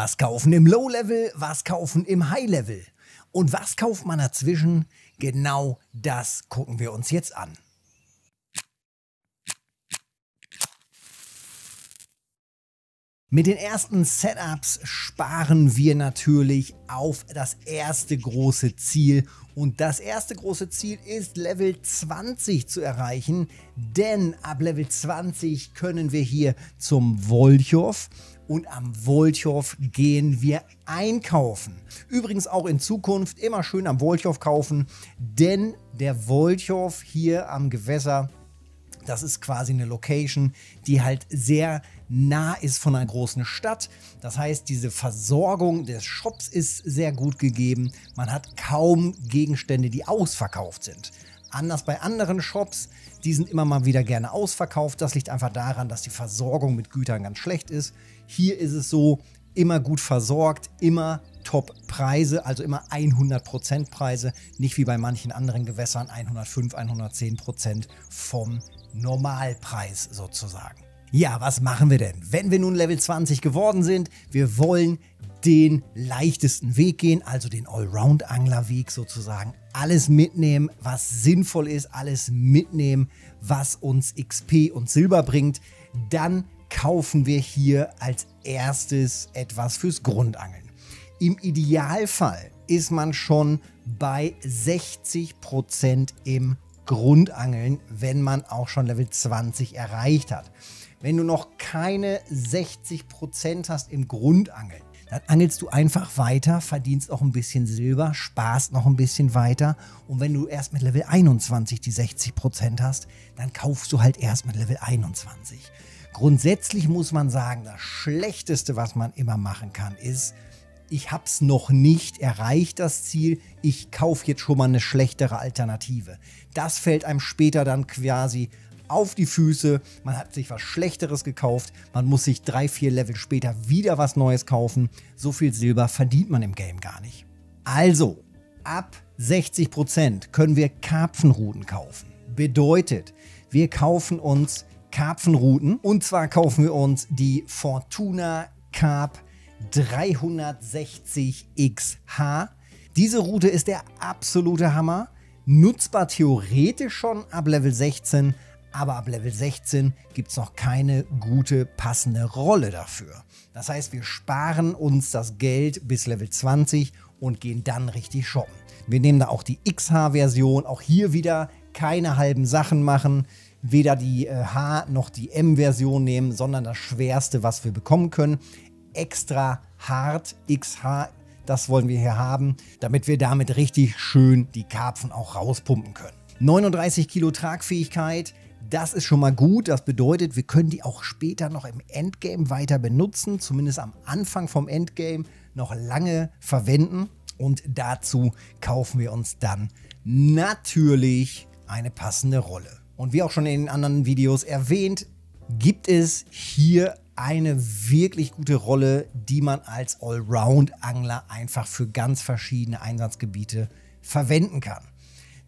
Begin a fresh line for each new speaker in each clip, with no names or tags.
Was kaufen im Low-Level, was kaufen im High-Level? Und was kauft man dazwischen? Genau das gucken wir uns jetzt an. Mit den ersten Setups sparen wir natürlich auf das erste große Ziel. Und das erste große Ziel ist Level 20 zu erreichen, denn ab Level 20 können wir hier zum Volchov und am Volchov gehen wir einkaufen. Übrigens auch in Zukunft immer schön am Volchov kaufen, denn der Volchov hier am Gewässer das ist quasi eine Location, die halt sehr nah ist von einer großen Stadt. Das heißt, diese Versorgung des Shops ist sehr gut gegeben. Man hat kaum Gegenstände, die ausverkauft sind. Anders bei anderen Shops, die sind immer mal wieder gerne ausverkauft. Das liegt einfach daran, dass die Versorgung mit Gütern ganz schlecht ist. Hier ist es so, immer gut versorgt, immer Top-Preise, also immer 100% Preise, nicht wie bei manchen anderen Gewässern 105, 110% vom Normalpreis sozusagen. Ja, was machen wir denn? Wenn wir nun Level 20 geworden sind, wir wollen den leichtesten Weg gehen, also den Allround-Angler-Weg sozusagen. Alles mitnehmen, was sinnvoll ist, alles mitnehmen, was uns XP und Silber bringt. Dann kaufen wir hier als erstes etwas fürs Grundangeln. Im Idealfall ist man schon bei 60% im Grundangeln, wenn man auch schon Level 20 erreicht hat. Wenn du noch keine 60% hast im Grundangeln, dann angelst du einfach weiter, verdienst auch ein bisschen Silber, sparst noch ein bisschen weiter. Und wenn du erst mit Level 21 die 60% hast, dann kaufst du halt erst mit Level 21. Grundsätzlich muss man sagen, das Schlechteste, was man immer machen kann, ist, ich habe es noch nicht erreicht, das Ziel, ich kaufe jetzt schon mal eine schlechtere Alternative. Das fällt einem später dann quasi auf die Füße, man hat sich was Schlechteres gekauft, man muss sich drei, vier Level später wieder was Neues kaufen. So viel Silber verdient man im Game gar nicht. Also, ab 60% können wir Karpfenruten kaufen. Bedeutet, wir kaufen uns Karpfenruten und zwar kaufen wir uns die Fortuna Carp 360XH. Diese Route ist der absolute Hammer. Nutzbar theoretisch schon ab Level 16, aber ab Level 16 gibt es noch keine gute passende Rolle dafür. Das heißt, wir sparen uns das Geld bis Level 20 und gehen dann richtig shoppen. Wir nehmen da auch die XH-Version, auch hier wieder keine halben Sachen machen, weder die äh, H noch die M-Version nehmen, sondern das Schwerste, was wir bekommen können. Extra hart XH, das wollen wir hier haben, damit wir damit richtig schön die Karpfen auch rauspumpen können. 39 Kilo Tragfähigkeit, das ist schon mal gut. Das bedeutet, wir können die auch später noch im Endgame weiter benutzen, zumindest am Anfang vom Endgame noch lange verwenden. Und dazu kaufen wir uns dann natürlich eine passende Rolle. Und wie auch schon in den anderen Videos erwähnt, gibt es hier eine wirklich gute Rolle, die man als Allround-Angler einfach für ganz verschiedene Einsatzgebiete verwenden kann.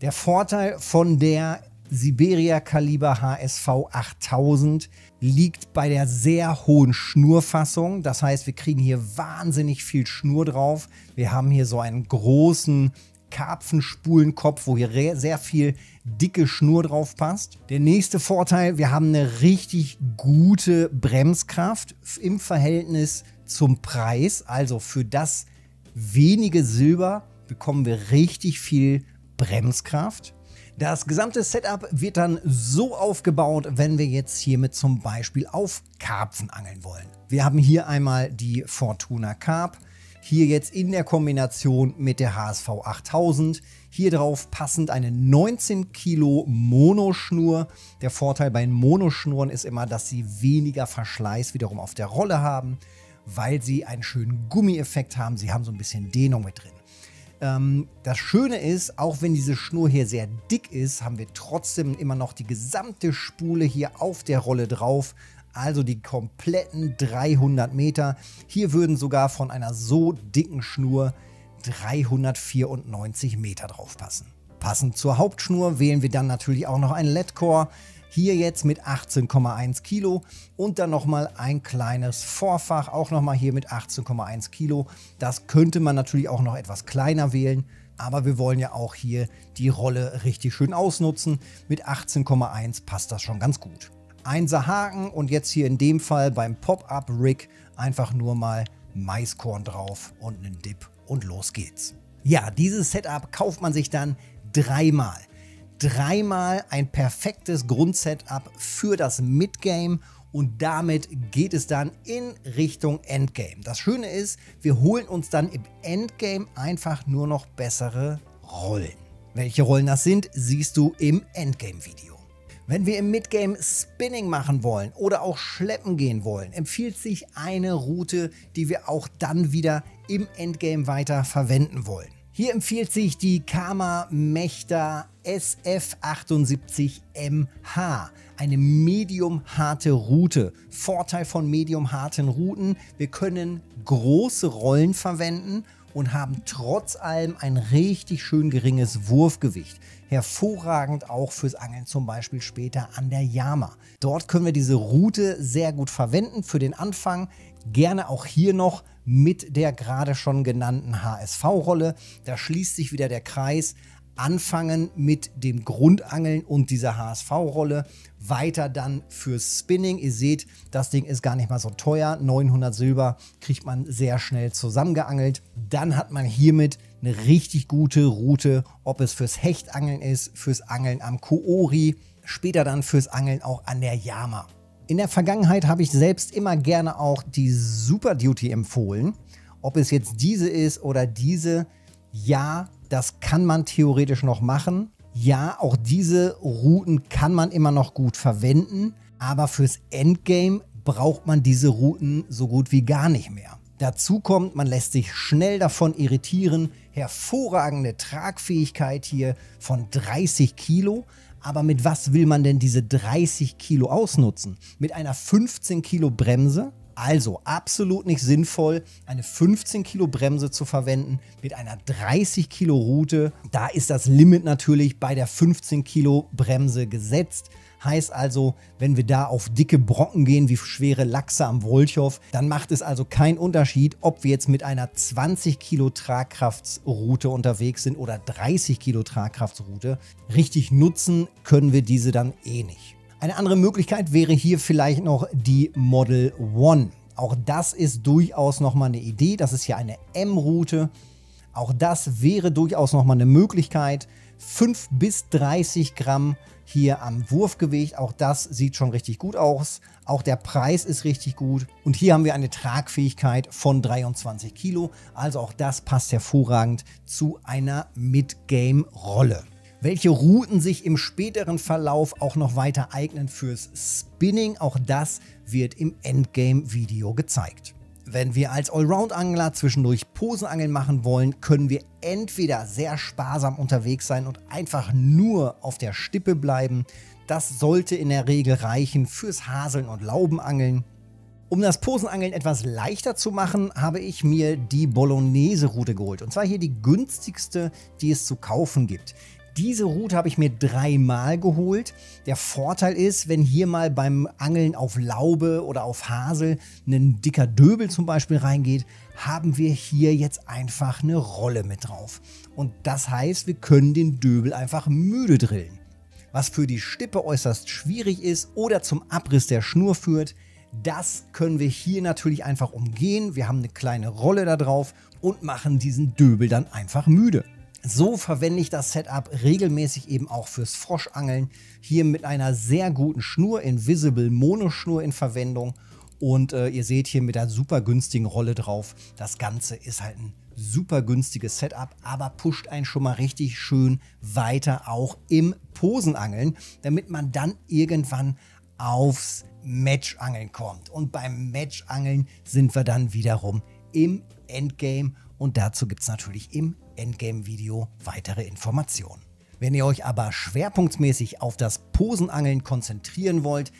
Der Vorteil von der Siberia Kaliber HSV 8000 liegt bei der sehr hohen Schnurfassung. Das heißt, wir kriegen hier wahnsinnig viel Schnur drauf. Wir haben hier so einen großen Karpfenspulenkopf, wo hier sehr viel dicke Schnur drauf passt. Der nächste Vorteil, wir haben eine richtig gute Bremskraft im Verhältnis zum Preis. Also für das wenige Silber bekommen wir richtig viel Bremskraft. Das gesamte Setup wird dann so aufgebaut, wenn wir jetzt hiermit zum Beispiel auf Karpfen angeln wollen. Wir haben hier einmal die Fortuna Carp, hier jetzt in der Kombination mit der HSV 8000. Hier drauf passend eine 19 Kilo Monoschnur. Der Vorteil bei Monoschnuren ist immer, dass sie weniger Verschleiß wiederum auf der Rolle haben, weil sie einen schönen Gummieffekt haben. Sie haben so ein bisschen Dehnung mit drin. Ähm, das Schöne ist, auch wenn diese Schnur hier sehr dick ist, haben wir trotzdem immer noch die gesamte Spule hier auf der Rolle drauf. Also die kompletten 300 Meter. Hier würden sogar von einer so dicken Schnur 394 Meter drauf passen. Passend zur Hauptschnur wählen wir dann natürlich auch noch ein LED-Core. Hier jetzt mit 18,1 Kilo und dann nochmal ein kleines Vorfach, auch nochmal hier mit 18,1 Kilo. Das könnte man natürlich auch noch etwas kleiner wählen, aber wir wollen ja auch hier die Rolle richtig schön ausnutzen. Mit 18,1 passt das schon ganz gut. Einser Haken und jetzt hier in dem Fall beim Pop-Up-Rig einfach nur mal Maiskorn drauf und einen Dip und los geht's. Ja, dieses Setup kauft man sich dann dreimal. Dreimal ein perfektes Grundsetup für das Midgame und damit geht es dann in Richtung Endgame. Das Schöne ist, wir holen uns dann im Endgame einfach nur noch bessere Rollen. Welche Rollen das sind, siehst du im Endgame-Video. Wenn wir im Midgame Spinning machen wollen oder auch schleppen gehen wollen, empfiehlt sich eine Route, die wir auch dann wieder im Endgame weiter verwenden wollen. Hier empfiehlt sich die Kama Mechta SF78MH, eine medium-harte Route. Vorteil von medium-harten Routen, wir können große Rollen verwenden und haben trotz allem ein richtig schön geringes Wurfgewicht. Hervorragend auch fürs Angeln zum Beispiel später an der Yama. Dort können wir diese Route sehr gut verwenden für den Anfang. Gerne auch hier noch mit der gerade schon genannten HSV-Rolle. Da schließt sich wieder der Kreis anfangen mit dem Grundangeln und dieser HSV-Rolle. Weiter dann fürs Spinning. Ihr seht, das Ding ist gar nicht mal so teuer. 900 Silber kriegt man sehr schnell zusammengeangelt. Dann hat man hiermit eine richtig gute Route, ob es fürs Hechtangeln ist, fürs Angeln am Koori, später dann fürs Angeln auch an der Yama. In der Vergangenheit habe ich selbst immer gerne auch die Super Duty empfohlen. Ob es jetzt diese ist oder diese, ja, das kann man theoretisch noch machen. Ja, auch diese Routen kann man immer noch gut verwenden, aber fürs Endgame braucht man diese Routen so gut wie gar nicht mehr. Dazu kommt, man lässt sich schnell davon irritieren. Hervorragende Tragfähigkeit hier von 30 Kilo. Aber mit was will man denn diese 30 Kilo ausnutzen? Mit einer 15 Kilo Bremse? Also absolut nicht sinnvoll, eine 15 Kilo Bremse zu verwenden mit einer 30 Kilo Route. Da ist das Limit natürlich bei der 15 Kilo Bremse gesetzt. Heißt also, wenn wir da auf dicke Brocken gehen, wie schwere Lachse am Wolchow, dann macht es also keinen Unterschied, ob wir jetzt mit einer 20 Kilo Tragkraftsroute unterwegs sind oder 30 Kilo Tragkraftsroute. Richtig nutzen können wir diese dann eh nicht. Eine andere Möglichkeit wäre hier vielleicht noch die Model One. Auch das ist durchaus nochmal eine Idee. Das ist hier eine M-Route. Auch das wäre durchaus nochmal eine Möglichkeit. 5 bis 30 Gramm hier am Wurfgewicht. Auch das sieht schon richtig gut aus. Auch der Preis ist richtig gut. Und hier haben wir eine Tragfähigkeit von 23 Kilo. Also auch das passt hervorragend zu einer Mid-Game-Rolle welche Routen sich im späteren Verlauf auch noch weiter eignen fürs Spinning. Auch das wird im Endgame-Video gezeigt. Wenn wir als Allround-Angler zwischendurch Posenangeln machen wollen, können wir entweder sehr sparsam unterwegs sein und einfach nur auf der Stippe bleiben. Das sollte in der Regel reichen fürs Haseln und Laubenangeln. Um das Posenangeln etwas leichter zu machen, habe ich mir die Bolognese-Route geholt. Und zwar hier die günstigste, die es zu kaufen gibt. Diese Route habe ich mir dreimal geholt. Der Vorteil ist, wenn hier mal beim Angeln auf Laube oder auf Hasel ein dicker Döbel zum Beispiel reingeht, haben wir hier jetzt einfach eine Rolle mit drauf. Und das heißt, wir können den Döbel einfach müde drillen. Was für die Stippe äußerst schwierig ist oder zum Abriss der Schnur führt, das können wir hier natürlich einfach umgehen. Wir haben eine kleine Rolle da drauf und machen diesen Döbel dann einfach müde. So verwende ich das Setup regelmäßig eben auch fürs Froschangeln. Hier mit einer sehr guten Schnur, Invisible Monoschnur in Verwendung. Und äh, ihr seht hier mit der super günstigen Rolle drauf. Das Ganze ist halt ein super günstiges Setup, aber pusht einen schon mal richtig schön weiter auch im Posenangeln, damit man dann irgendwann aufs Matchangeln kommt. Und beim Matchangeln sind wir dann wiederum im Endgame und dazu gibt es natürlich im Endgame-Video weitere Informationen. Wenn ihr euch aber schwerpunktmäßig auf das Posenangeln konzentrieren wollt,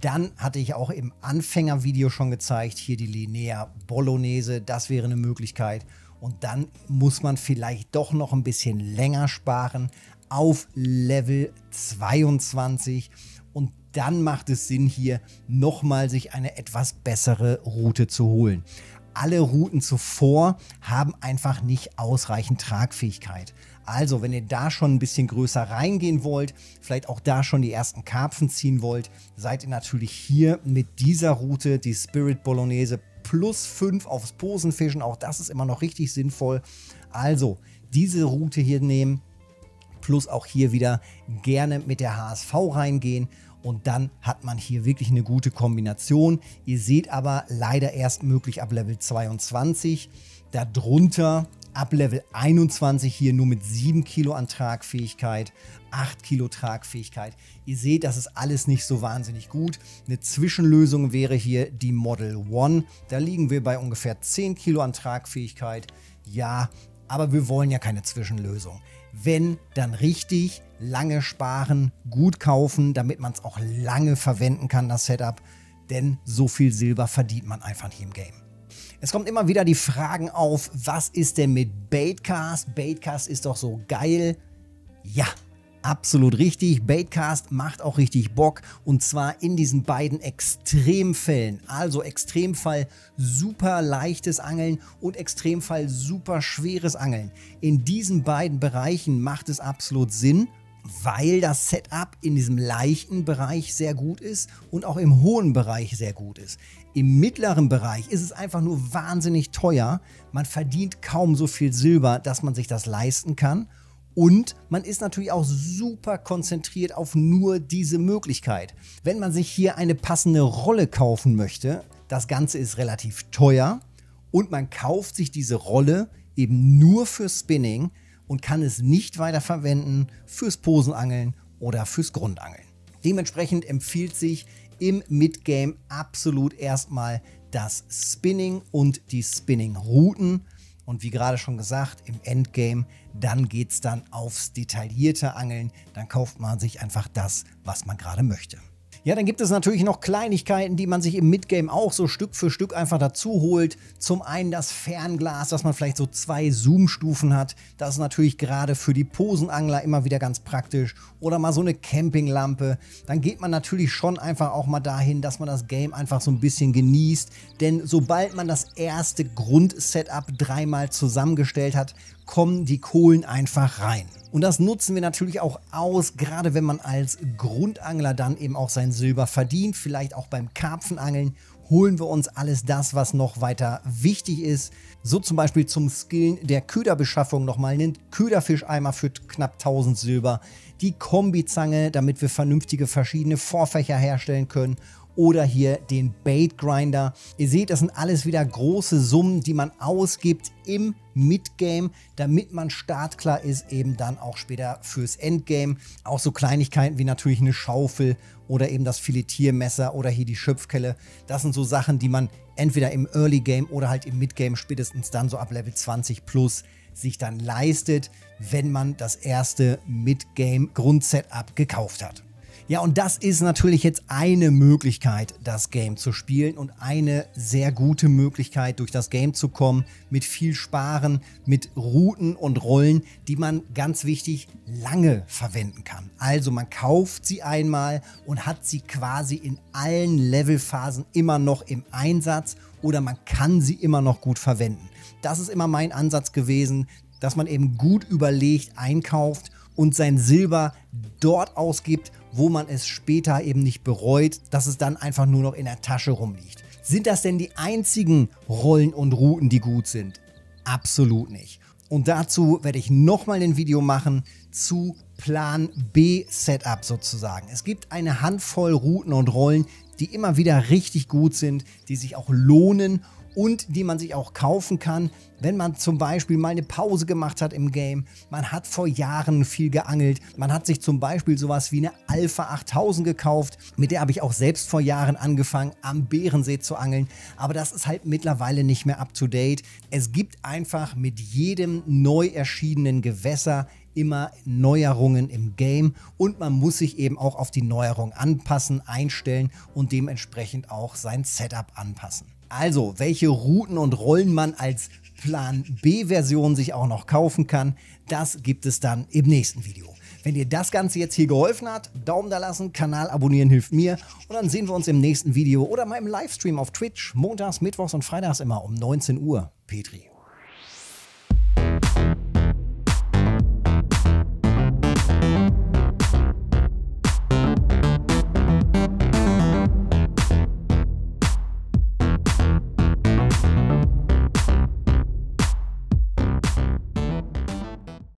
dann hatte ich auch im Anfängervideo schon gezeigt, hier die Linear Bolognese, das wäre eine Möglichkeit. Und dann muss man vielleicht doch noch ein bisschen länger sparen auf Level 22 und dann macht es Sinn, hier nochmal sich eine etwas bessere Route zu holen. Alle Routen zuvor haben einfach nicht ausreichend Tragfähigkeit. Also, wenn ihr da schon ein bisschen größer reingehen wollt, vielleicht auch da schon die ersten Karpfen ziehen wollt, seid ihr natürlich hier mit dieser Route, die Spirit Bolognese, plus 5 aufs Posenfischen. Auch das ist immer noch richtig sinnvoll. Also, diese Route hier nehmen, plus auch hier wieder gerne mit der HSV reingehen und dann hat man hier wirklich eine gute Kombination. Ihr seht aber leider erst möglich ab Level 22. Darunter ab Level 21 hier nur mit 7 Kilo an Tragfähigkeit, 8 Kilo Tragfähigkeit. Ihr seht, das ist alles nicht so wahnsinnig gut. Eine Zwischenlösung wäre hier die Model One. Da liegen wir bei ungefähr 10 Kilo an Tragfähigkeit. Ja, aber wir wollen ja keine Zwischenlösung. Wenn, dann richtig, lange sparen, gut kaufen, damit man es auch lange verwenden kann, das Setup. Denn so viel Silber verdient man einfach nicht im Game. Es kommt immer wieder die Fragen auf, was ist denn mit Baitcast? Baitcast ist doch so geil. Ja, absolut richtig. Baitcast macht auch richtig Bock und zwar in diesen beiden Extremfällen. Also Extremfall super leichtes Angeln und Extremfall super schweres Angeln. In diesen beiden Bereichen macht es absolut Sinn weil das Setup in diesem leichten Bereich sehr gut ist und auch im hohen Bereich sehr gut ist. Im mittleren Bereich ist es einfach nur wahnsinnig teuer. Man verdient kaum so viel Silber, dass man sich das leisten kann. Und man ist natürlich auch super konzentriert auf nur diese Möglichkeit. Wenn man sich hier eine passende Rolle kaufen möchte, das Ganze ist relativ teuer und man kauft sich diese Rolle eben nur für Spinning, und kann es nicht weiter verwenden fürs Posenangeln oder fürs Grundangeln. Dementsprechend empfiehlt sich im Midgame absolut erstmal das Spinning und die Spinning-Routen. Und wie gerade schon gesagt, im Endgame, dann geht es dann aufs detaillierte Angeln. Dann kauft man sich einfach das, was man gerade möchte. Ja, dann gibt es natürlich noch Kleinigkeiten, die man sich im Midgame auch so Stück für Stück einfach dazu holt. Zum einen das Fernglas, dass man vielleicht so zwei Zoom-Stufen hat. Das ist natürlich gerade für die Posenangler immer wieder ganz praktisch. Oder mal so eine Campinglampe. Dann geht man natürlich schon einfach auch mal dahin, dass man das Game einfach so ein bisschen genießt. Denn sobald man das erste Grundsetup dreimal zusammengestellt hat, kommen die Kohlen einfach rein. Und das nutzen wir natürlich auch aus, gerade wenn man als Grundangler dann eben auch sein Silber verdient, vielleicht auch beim Karpfenangeln holen wir uns alles das, was noch weiter wichtig ist. So zum Beispiel zum Skillen der Köderbeschaffung nochmal einen Köderfischeimer für knapp 1000 Silber, die Kombizange, damit wir vernünftige verschiedene Vorfächer herstellen können oder hier den Bait Grinder. Ihr seht, das sind alles wieder große Summen, die man ausgibt im Midgame, damit man startklar ist, eben dann auch später fürs Endgame. Auch so Kleinigkeiten wie natürlich eine Schaufel oder eben das Filetiermesser oder hier die Schöpfkelle. Das sind so Sachen, die man entweder im Early Game oder halt im Midgame spätestens dann so ab Level 20 plus sich dann leistet, wenn man das erste Midgame Grundsetup gekauft hat. Ja, und das ist natürlich jetzt eine Möglichkeit, das Game zu spielen und eine sehr gute Möglichkeit, durch das Game zu kommen, mit viel Sparen, mit Routen und Rollen, die man ganz wichtig lange verwenden kann. Also man kauft sie einmal und hat sie quasi in allen Levelphasen immer noch im Einsatz oder man kann sie immer noch gut verwenden. Das ist immer mein Ansatz gewesen, dass man eben gut überlegt einkauft und sein Silber dort ausgibt, wo man es später eben nicht bereut, dass es dann einfach nur noch in der Tasche rumliegt. Sind das denn die einzigen Rollen und Routen, die gut sind? Absolut nicht. Und dazu werde ich nochmal ein Video machen zu Plan B Setup sozusagen. Es gibt eine Handvoll Routen und Rollen, die immer wieder richtig gut sind, die sich auch lohnen und die man sich auch kaufen kann, wenn man zum Beispiel mal eine Pause gemacht hat im Game. Man hat vor Jahren viel geangelt. Man hat sich zum Beispiel sowas wie eine Alpha 8000 gekauft. Mit der habe ich auch selbst vor Jahren angefangen, am Bärensee zu angeln. Aber das ist halt mittlerweile nicht mehr up to date. Es gibt einfach mit jedem neu erschienenen Gewässer immer Neuerungen im Game und man muss sich eben auch auf die Neuerung anpassen, einstellen und dementsprechend auch sein Setup anpassen. Also, welche Routen und Rollen man als Plan B-Version sich auch noch kaufen kann, das gibt es dann im nächsten Video. Wenn dir das Ganze jetzt hier geholfen hat, Daumen da lassen, Kanal abonnieren hilft mir. Und dann sehen wir uns im nächsten Video oder im Livestream auf Twitch, montags, mittwochs und freitags immer um 19 Uhr. Petri.